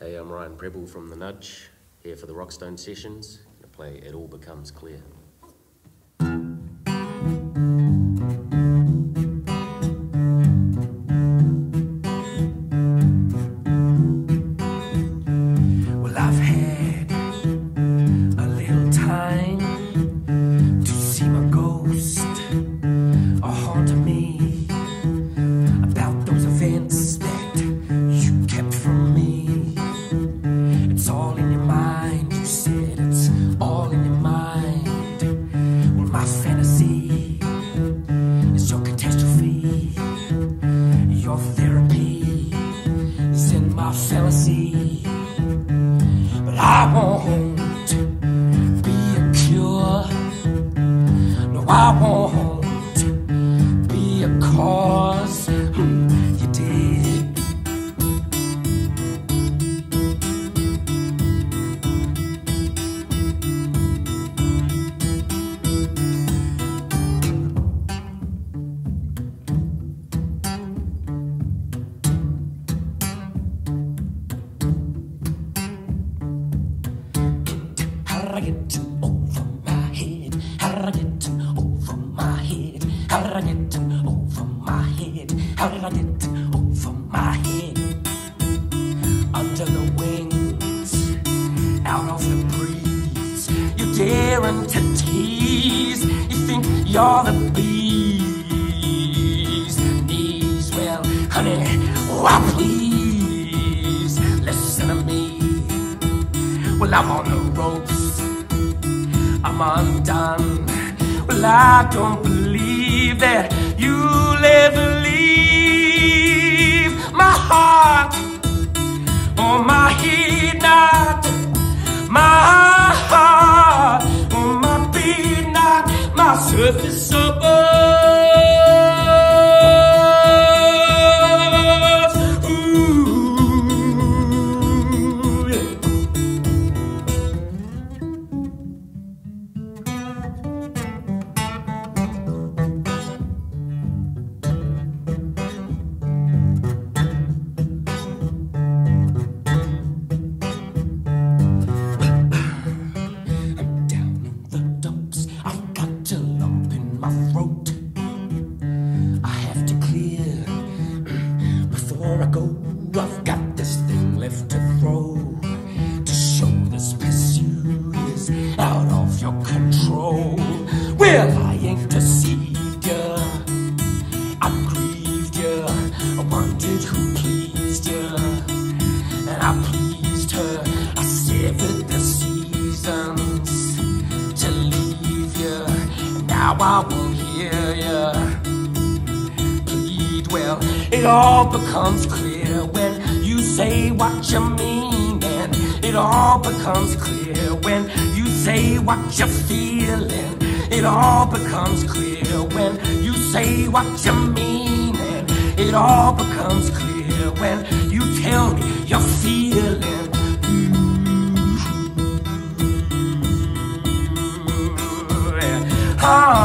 Hey, I'm Ryan Prebble from The Nudge, here for the Rockstone Sessions. Gonna play It All Becomes Clear. Well, I've had a little time to see my ghost haunt me your therapy is in my fallacy. But I won't be a cure. No, I won't Get over my head? How did I get over my head? How did I get over my head? How did I get over my head? Under the wings, out of the breeze, you're daring to tease. You think you're the bee's knees. Well, honey, oh, please listen to me. Well, I'm on the ropes. I'm undone. Well, I don't believe that you'll ever leave my heart or my head not. My heart or my beat not. Oh, my surface my throat. I have to clear before I go. I've got this thing left to throw to show this pursuit is out of your control. Well, I ain't deceived ya. I grieved ya. I wondered I will hear you plead. Well, it all becomes clear when you say what you mean, and it all becomes clear when you say what you're feeling. It all becomes clear when you say what you mean, and it all becomes clear when you tell me you're feeling. Mm-hmm.